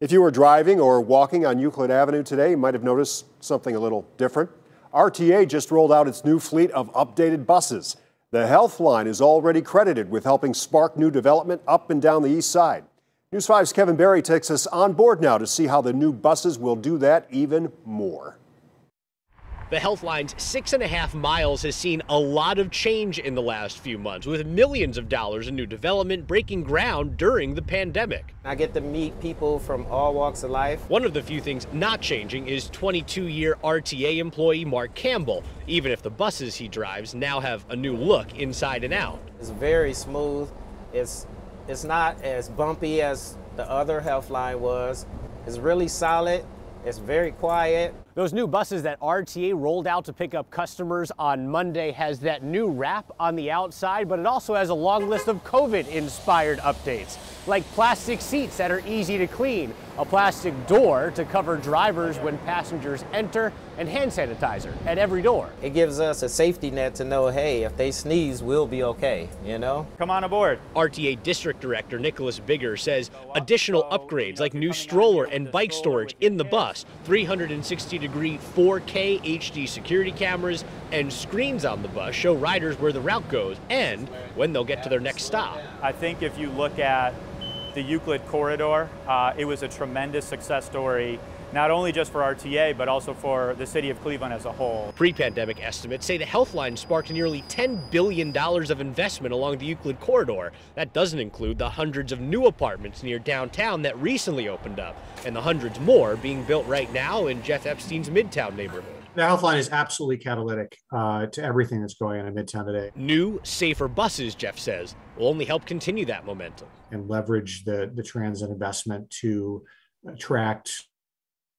If you were driving or walking on Euclid Avenue today, you might have noticed something a little different. RTA just rolled out its new fleet of updated buses. The Health Line is already credited with helping spark new development up and down the east side. News 5's Kevin Barry takes us on board now to see how the new buses will do that even more. The Healthline's six and a half miles has seen a lot of change in the last few months, with millions of dollars in new development breaking ground during the pandemic. I get to meet people from all walks of life. One of the few things not changing is 22 year RTA employee Mark Campbell, even if the buses he drives now have a new look inside and out. It's very smooth. It's, it's not as bumpy as the other Healthline was. It's really solid. It's very quiet. Those new buses that RTA rolled out to pick up customers on Monday has that new wrap on the outside, but it also has a long list of COVID-inspired updates, like plastic seats that are easy to clean, a plastic door to cover drivers when passengers enter, and hand sanitizer at every door. It gives us a safety net to know, hey, if they sneeze, we'll be okay, you know? Come on aboard. RTA District Director Nicholas Bigger says additional upgrades like new stroller and bike storage in the bus, 360 degree 4K HD security cameras, and screens on the bus show riders where the route goes and when they'll get to their next stop. I think if you look at the Euclid corridor, uh, it was a tremendous success story not only just for RTA, but also for the city of Cleveland as a whole. Pre-pandemic estimates say the health line sparked nearly $10 billion of investment along the Euclid corridor. That doesn't include the hundreds of new apartments near downtown that recently opened up, and the hundreds more being built right now in Jeff Epstein's Midtown neighborhood. The Healthline is absolutely catalytic uh, to everything that's going on in Midtown today. New, safer buses, Jeff says, will only help continue that momentum. And leverage the, the transit investment to attract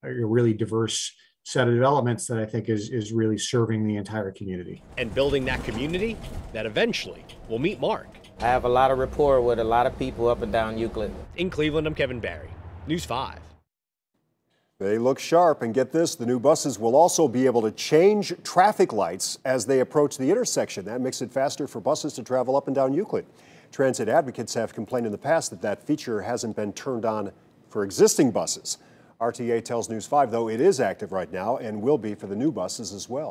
a really diverse set of developments that I think is, is really serving the entire community. And building that community that eventually will meet Mark. I have a lot of rapport with a lot of people up and down Euclid. In Cleveland, I'm Kevin Barry, News 5. They look sharp, and get this, the new buses will also be able to change traffic lights as they approach the intersection. That makes it faster for buses to travel up and down Euclid. Transit advocates have complained in the past that that feature hasn't been turned on for existing buses. RTA tells News 5, though, it is active right now and will be for the new buses as well.